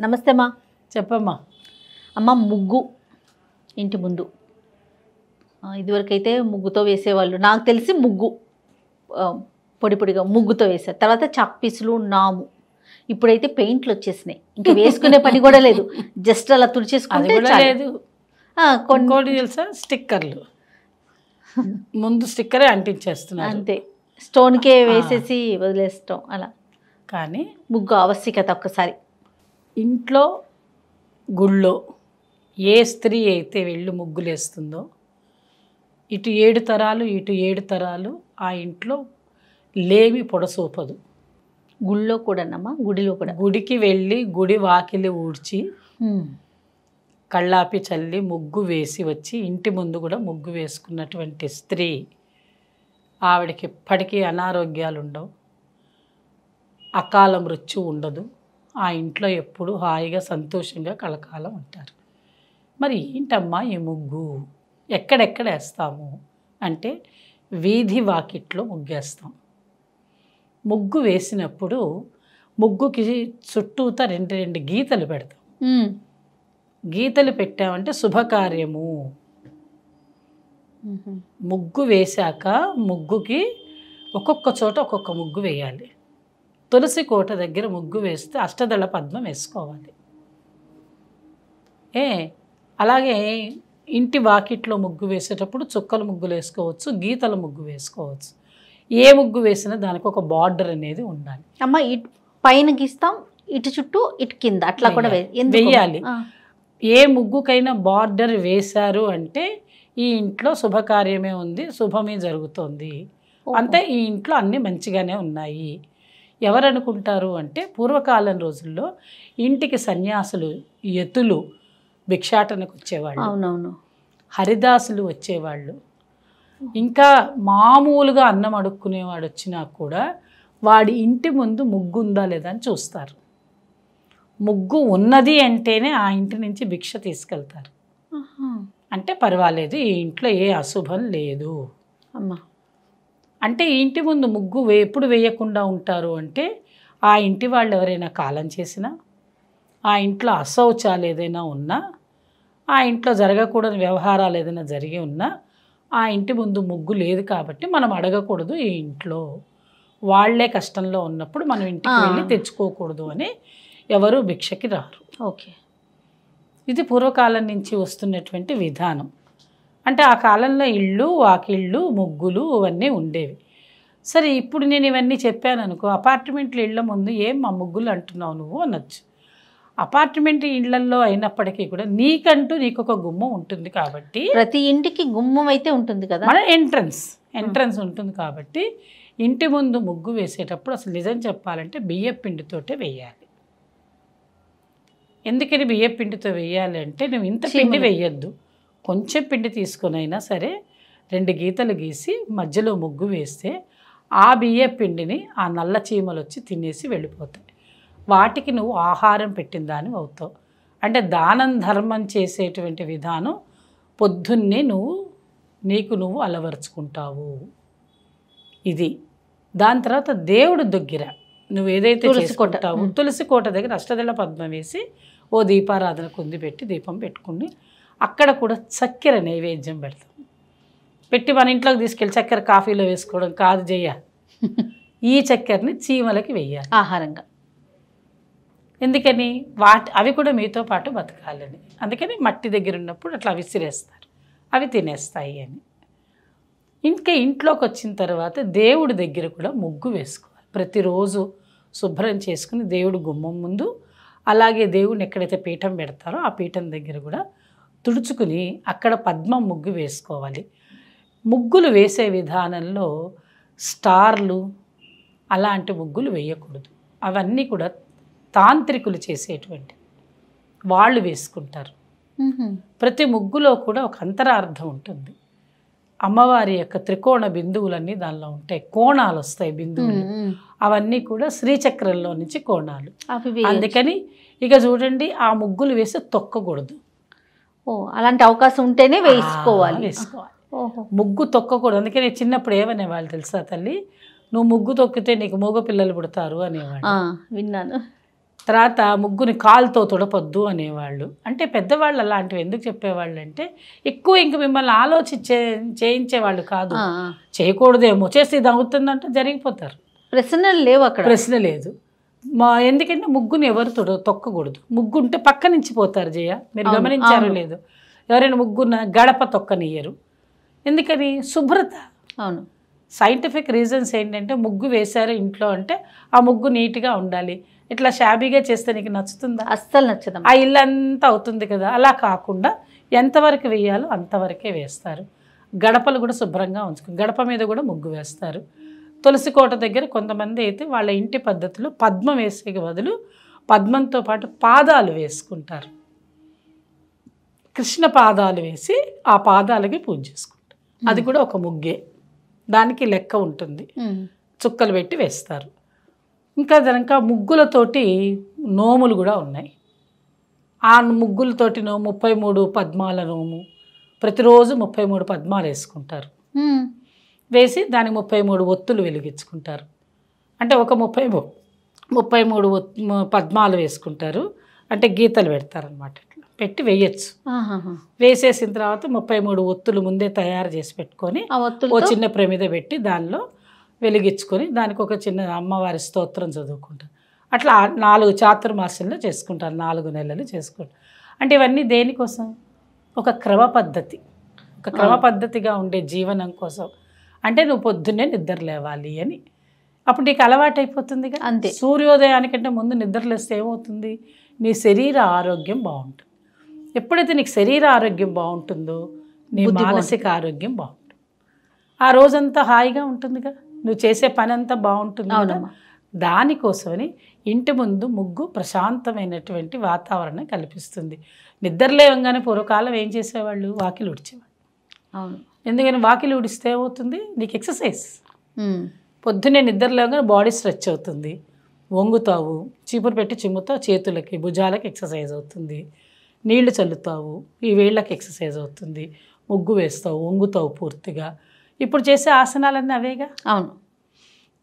నమస్తే అమ్మా చెప్పమ్మా. అమ్మ ముగ్గు ఇంటి ముందు. ఇదివరకైతే ముగ్గుతో వేసేవాళ్ళు. నాకు తెలిసి ముగ్గు పొడి పొడిగా ముగ్గుతో వేశారు తర్వాత చాక్ పీసులు నాము ఇప్పుడైతే పెయింట్లు వచ్చేసినాయి. ఇంకా వేసుకునే పని కూడా లేదు. జస్ట్ అలా తుడిచేసుకుంటే. లేదు. కొన్ని తెలుసా? స్టిక్కర్లు. ముందు స్టిక్కరే అంటించేస్తున్నారు. అంతే. స్టోన్కే వేసేసి వదిలేస్తాం. అలా. కానీ ముగ్గు ఆవశ్యకత ఒక్కసారి. ఇంట్లో గుళ్ళో ఏ స్త్రీ అయితే వెళ్ళి ముగ్గులేస్తుందో ఇటు ఏడు తరాలు ఇటు ఏడు తరాలు ఆ ఇంట్లో లేమి పొడసూపదు. గుళ్ళో కూడానమ్మా? గుడిలో కూడా? గుడికి వెళ్ళి గుడి వాకిలి ఊడ్చి. కళ్ళాపి చల్లి ముగ్గు వేసి వచ్చి ఇంటి ముందు కూడా ముగ్గు వేసుకున్నటువంటి స్త్రీ ఆవిడకి ఎప్పటికీ అనారోగ్యాలు ఉండవు అకాల మృత్యు ఉండదు. ఆ ఇంట్లో ఎప్పుడు హాయిగా సంతోషంగా కలకాలం ఉంటారు. మరి ఏంటమ్మా ఈ ముగ్గు? ఎక్కడెక్కడ వేస్తాము? అంటే వీధి వాకిట్లో ముగ్గేస్తాం. ముగ్గు వేసినప్పుడు ముగ్గుకి చుట్టూతా రెండు రెండు గీతలు పెడతాం. గీతలు పెట్టామంటే శుభకార్యము. ముగ్గు వేశాక ముగ్గుకి ఒక్కొక్క చోట ఒక్కొక్క ముగ్గు వేయాలి. తులసి కోట దగ్గర ముగ్గు వేస్తే అష్టదళ పద్మం వేసుకోవాలి ఏ అలాగే ఇంటి వాకిట్లో ముగ్గు వేసేటప్పుడు చుక్కల ముగ్గులు వేసుకోవచ్చు గీతల ముగ్గు వేసుకోవచ్చు ఏ ముగ్గు వేసినా దానికి ఒక బార్డర్ అనేది ఉండాలి అమ్మ ఇటు పైన గీస్తాం ఇటు చుట్టూ ఇటు కింద అట్లా కూడా వే- ఎందుకు? వెయ్యాలి. ఆ. ఏ ముగ్గుకైనా బార్డర్ వేశారు అంటే ఈ ఇంట్లో శుభకార్యమే ఉంది శుభమే జరుగుతోంది. అంటే ఈ ఇంట్లో అన్నీ మంచిగానే ఉన్నాయి ఎవరు అనుకుంటారు అంటే పూర్వకాలం రోజుల్లో ఇంటికి సన్యాసులు యతులు భిక్షాటనకు వచ్చేవాళ్ళు. అవునవును. హరిదాసులు వచ్చేవాళ్ళు. ఇంకా మామూలుగా అన్నం అడుక్కునేవాడు వచ్చినా కూడా వాడి ఇంటి ముందు ముగ్గు ఉందా లేదా అని చూస్తారు. ముగ్గు ఉన్నది అంటేనే ఆ ఇంటి నుంచి భిక్ష తీసుకెళ్తారు. అంటే పర్వాలేదు ఈ ఇంట్లో ఏ అశుభం లేదు. అమ్మా. అంటే ఇంటి ముందు ముగ్గు వే ఎప్పుడు వేయకుండా ఉంటారు అంటే ఆ ఇంటి వాళ్ళు ఎవరైనా కాలం చేసినా ఆ ఇంట్లో అశౌచాలు ఏదైనా ఉన్నా ఆ ఇంట్లో జరగకూడని వ్యవహారాలు ఏదైనా జరిగి ఉన్నా ఆ ఇంటి ముందు ముగ్గు లేదు కాబట్టి మనం అడగకూడదు ఈ ఇంట్లో. వాళ్ళే కష్టంలో ఉన్నప్పుడు మనం ఇంటికి. వెళ్ళి తెచ్చుకోకూడదు అని ఎవరు భిక్షకి రారు. ఓకే. ఇది పూర్వకాలం నుంచి వస్తున్నటువంటి విధానం. అంటే ఆ కాలంలో ఇళ్ళు వాకిళ్ళు ముగ్గులు ఇవన్నీ ఉండేవి. సరే ఇప్పుడు నేను ఇవన్నీ చెప్పాను అనుకో అపార్ట్మెంట్ల ఇళ్ళ ముందు ఏం మా ముగ్గులు అంటున్నావు నువ్వు అనొచ్చు. అపార్ట్మెంట్ ఇళ్ళల్లో అయినప్పటికీ కూడా నీకంటూ నీకు ఒక గుమ్మం ఉంటుంది కాబట్టి ప్రతి ఇంటికి గుమ్మం అయితే ఉంటుంది కదా? మన ఎంట్రన్స్ ఎంట్రన్స్ ఉంటుంది కాబట్టి ఇంటి ముందు ముగ్గు వేసేటప్పుడు అసలు నిజం చెప్పాలంటే బియ్య పిండితోటే వేయాలి. ఎందుకని బియ్య పిండితో వేయాలి అంటే నువ్వు ఇంత పిండి. వేయొద్దు. కొంచెం పిండి తీసుకొని అయినా సరే రెండు గీతలు గీసి మధ్యలో ముగ్గు వేస్తే ఆ బియ్య పిండిని ఆ నల్ల చీమలు వచ్చి తినేసి వెళ్ళిపోతాయి వాటికి నువ్వు ఆహారం పెట్టిన దాని అవుతావు అంటే దానం ధర్మం చేసేటువంటి విధానం పొద్దున్నే నువ్వు నీకు నువ్వు అలవరుచుకుంటావు ఇది దాని తర్వాత దేవుడు దగ్గర నువ్వు ఏదైతే తులసి కోట. చేసుకుంటావో. తులసి కోట దగ్గర అష్టదళ పద్మం వేసి ఓ దీపారాధన కుంది పెట్టి దీపం పెట్టుకుని అక్కడ కూడా చక్కెర నైవేద్యం పెడతాం. పెట్టి మన ఇంట్లోకి తీసుకెళ్ళి చక్కెర కాఫీలో వేసుకోవడం కాదు చెయ్య ఈ చక్కెరని చీమలకి వెయ్యాలి ఆహారంగా. ఎందుకని? వాటి అవి కూడా మీతో పాటు బతకాలని. అందుకని మట్టి దగ్గర ఉన్నప్పుడు అట్లా విసిరేస్తారు. అవి తినేస్తాయి అని. ఇంకా ఇంట్లోకి వచ్చిన తర్వాత దేవుడి దగ్గర కూడా ముగ్గు వేసుకోవాలి. ప్రతిరోజు శుభ్రం చేసుకుని దేవుడు గుమ్మం ముందు అలాగే దేవుడిని ఎక్కడైతే పీఠం పెడతారో ఆ పీఠం దగ్గర కూడా తుడుచుకుని అక్కడ పద్మం ముగ్గు వేసుకోవాలి. ముగ్గులు వేసే విధానంలో స్టార్లు అలాంటి ముగ్గులు వేయకూడదు. అవన్నీ కూడా తాంత్రికులు చేసేటువంటి వాళ్ళు వేసుకుంటారు. ప్రతి ముగ్గులో కూడా ఒక అంతరార్థం ఉంటుంది. అమ్మవారి యొక్క త్రికోణ బిందువులన్నీ దానిలో ఉంటాయి. కోణాలు వస్తాయి బిందువులు. అవన్నీ కూడా శ్రీచక్రంలో నుంచి కోణాలు. అందుకని ఇక చూడండి ఆ ముగ్గులు వేసి తొక్కకూడదు. ఓ అలాంటి అవకాశం ఉంటేనే వేసుకోవాలి. వేసుకోవాలి. ఓహో. ముగ్గు తొక్కకూడదు. అందుకని చిన్నప్పుడు ఏమనేవాళ్ళు తెలుసా తల్లి? నువ్వు ముగ్గు తొక్కితే నీకు మూగ పిల్లలు పుడతారు అనేవాళ్ళు. విన్నాను. తర్వాత ముగ్గుని కాలుతో తుడపొద్దు అనేవాళ్ళు. అంటే పెద్దవాళ్ళు అలాంటివి ఎందుకు చెప్పేవాళ్ళు అంటే ఎక్కువ ఇంక మిమ్మల్ని ఆలోచించే చేయించేవాళ్ళు కాదు. చేయకూడదేమో. చేస్తే ఇది అవుతుందంటే జరిగిపోతారు. ప్రశ్నలు లేవు అక్కడ. ప్రశ్న లేదు. మా ఎందుకంటే ముగ్గుని ఎవరు తొడ తొక్కకూడదు. ముగ్గు ఉంటే పక్క నుంచి పోతారు జయ. మీరు గమనించారో. లేదు. ఎవరైనా ముగ్గున్న గడప తొక్కనియ్యరు. ఎందుకని? శుభ్రత. అవును. సైంటిఫిక్ రీజన్స్ ఏంటంటే ముగ్గు వేశారు ఇంట్లో అంటే ఆ ముగ్గు నీట్గా ఉండాలి. ఇట్లా షాబీగా చేస్తే నీకు నచ్చుతుందా? అస్సలు నచ్చదమ్మా ఆ ఇల్లు అంతా అవుతుంది కదా. అలా కాకుండా ఎంతవరకు వేయాలో అంతవరకే వేస్తారు. గడపలు కూడా శుభ్రంగా ఉంచుకో గడప మీద కూడా ముగ్గు వేస్తారు. తులసి కోట దగ్గర కొంతమంది అయితే వాళ్ళ ఇంటి పద్ధతిలో పద్మం వేసే బదులు పద్మంతో పాటు పాదాలు వేసుకుంటారు. కృష్ణ పాదాలు వేసి ఆ పాదాలకి పూజ చేసుకుంటారు. అది కూడా ఒక ముగ్గే. దానికి లెక్క ఉంటుంది. చుక్కలు పెట్టి వేస్తారు. ఇంకా దానిక ముగ్గులతోటి నోములు కూడా ఉన్నాయి. ఆ ముగ్గులతోటి నో ముప్పై మూడు పద్మాల నోము. ప్రతిరోజు ముప్పై మూడు పద్మాలు వేసుకుంటారు. వేసి దానికి ముప్పై మూడు ఒత్తులు వెలిగించుకుంటారు. అంటే ఒక ముప్పై ముప్పై మూడు పద్మాలు వేసుకుంటారు. అంటే గీతలు పెడతారనమాట ఇట్లా పెట్టి వేయచ్చు. వేసేసిన తర్వాత ముప్పై మూడు ఒత్తులు ముందే తయారు చేసి పెట్టుకొని ఓ చిన్న ప్రమిద పెట్టి దానిలో వెలిగించుకొని దానికి ఒక చిన్న అమ్మవారి స్తోత్రం చదువుకుంటారు. అట్లా నాలుగు చాతుర్మాసంలో చేసుకుంటారు. నాలుగు నెలలు చేసుకుంటారు. అంటే ఇవన్నీ దేనికోసం? ఒక క్రమ పద్ధతి. ఒక క్రమ పద్ధతిగా ఉండే జీవనం కోసం. అంటే నువ్వు పొద్దున్నే నిద్ర లేవాలి అని. అప్పుడు నీకు అలవాటు అయిపోతుంది అంతే. సూర్యోదయానికంటే ముందు నిద్రలేస్తే ఏమవుతుంది? నీ శరీర ఆరోగ్యం బాగుంటుంది. ఎప్పుడైతే నీకు శరీర ఆరోగ్యం బాగుంటుందో నీ మానసిక ఆరోగ్యం బాగుంటుంది. ఆ రోజంతా హాయిగా ఉంటుందిగా. నువ్వు చేసే పని అంతా బాగుంటుంది. అవునమ్మా. దానికోసమని ఇంటి ముందు ముగ్గు ప్రశాంతమైనటువంటి వాతావరణం కల్పిస్తుంది. నిద్ర లేవంగానే పూర్వకాలం ఏం చేసేవాళ్ళు? వాకిలు ఉడిచేవాళ్ళు. అవును. ఎందుకని వాకిలు ఉడిస్తే ఏమవుతుంది? నీకు ఎక్సర్సైజ్. పొద్దున్నే నిద్ర లేవగానే బాడీ స్ట్రెచ్ అవుతుంది. వంగుతావు చీపురు పెట్టి చిమ్ముతావు చేతులకి భుజాలకి ఎక్సర్సైజ్ అవుతుంది. నీళ్ళు చల్లుతావు ఈ వేళ్ళకి ఎక్సర్సైజ్ అవుతుంది. ముగ్గు వేస్తావు వంగుతావు పూర్తిగా. ఇప్పుడు చేసే ఆసనాలన్నీ అవేగా? అవును.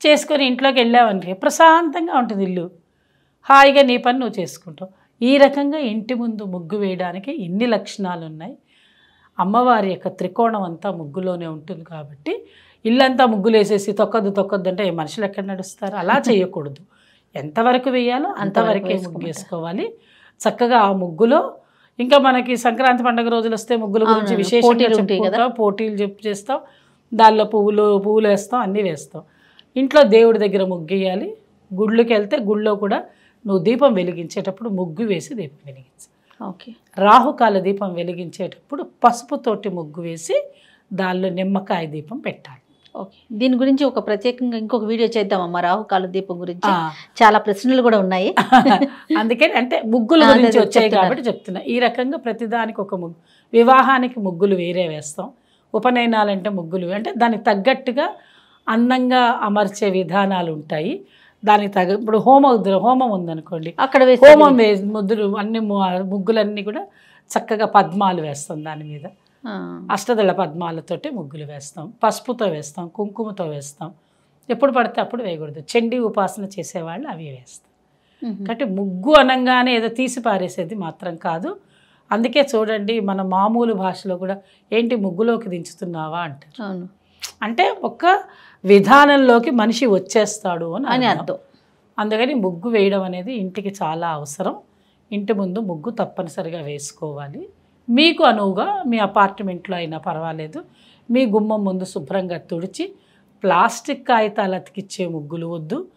చేసుకొని ఇంట్లోకి వెళ్ళావనుకో ప్రశాంతంగా ఉంటుంది ఇల్లు. హాయిగా నీ పని నువ్వు చేసుకుంటావు. ఈ రకంగా ఇంటి ముందు ముగ్గు వేయడానికి ఇన్ని లక్షణాలు ఉన్నాయి అమ్మవారి యొక్క త్రికోణం అంతా ముగ్గులోనే ఉంటుంది కాబట్టి ఇల్లంతా ముగ్గులు వేసేసి తొక్కద్దు తొక్కద్దు అంటే ఏ మనుషులు ఎక్కడ నడుస్తారు? అలా చేయకూడదు. ఎంతవరకు వేయాలో అంతవరకే ముగ్గు వేసుకోవాలి. చక్కగా ఆ ముగ్గులో ఇంకా మనకి సంక్రాంతి పండుగ రోజులు వస్తే ముగ్గుల గురించి. విశేషంగా పోటీలు ఉంటాయి కదా. చెప్పుకుంటాం పోటీలు చెప్పు చేస్తాం. దానిలో పువ్వులు పువ్వులు వేస్తాం అన్నీ వేస్తాం. ఇంట్లో దేవుడి దగ్గర ముగ్గేయాలి గుళ్ళకి వెళ్తే గుళ్ళో కూడా నువ్వు దీపం వెలిగించేటప్పుడు ముగ్గు వేసి దీపం వెలిగించు. ఓకే. రాహుకాల దీపం వెలిగించేటప్పుడు పసుపుతోటి ముగ్గు వేసి దానిలో నిమ్మకాయ దీపం పెట్టాలి. ఓకే. దీని గురించి ఒక ప్రత్యేకంగా ఇంకొక వీడియో చేద్దామమ్మా రాహుకాల దీపం గురించి. చాలా ప్రశ్నలు కూడా ఉన్నాయి. అందుకని అంటే ముగ్గుల గురించి వచ్చాయి. కాబట్టి చెప్తున్నా. ఈ రకంగా ప్రతిదానికి ఒక ముగ్గు వివాహానికి ముగ్గులు వేరే వేస్తాం. ఉపనయనాలంటే ముగ్గులు అంటే దానికి తగ్గట్టుగా అందంగా అమర్చే విధానాలు ఉంటాయి. దానికి తగ్గ ఇప్పుడు హోమం హోమం ఉందనుకోండి. అక్కడ హోమం వే ముద్దులు అన్ని ముగ్గులన్నీ కూడా చక్కగా పద్మాలు వేస్తాం దాని మీద. అష్టదళ పద్మాలతోటి ముగ్గులు వేస్తాం. పసుపుతో వేస్తాం కుంకుమతో వేస్తాం. ఎప్పుడు పడితే అప్పుడు వేయకూడదు. చండీ ఉపాసన చేసేవాళ్ళు అవి వేస్తాం. కాబట్టి ముగ్గు అనగానే ఏదో తీసి పారేసేది మాత్రం కాదు. అందుకే చూడండి మన మామూలు భాషలో కూడా ఏంటి ముగ్గులోకి దించుతున్నావా అంటారు. అవును. అంటే ఒక విధానంలోకి మనిషి వచ్చేస్తాడు అని అని అర్థం. అందుకని ముగ్గు వేయడం అనేది ఇంటికి చాలా అవసరం. ఇంటి ముందు ముగ్గు తప్పనిసరిగా వేసుకోవాలి. మీకు అనువుగా మీ అపార్ట్మెంట్లో అయినా పర్వాలేదు. మీ గుమ్మం ముందు శుభ్రంగా తుడిచి ప్లాస్టిక్ కాగితాలు అతికిచ్చే ముగ్గులు వద్దు.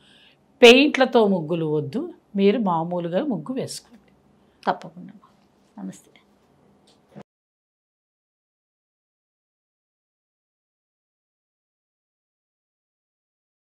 పెయింట్లతో ముగ్గులు వద్దు. మీరు మామూలుగా ముగ్గు వేసుకోండి. తప్పకుండా. నమస్తే.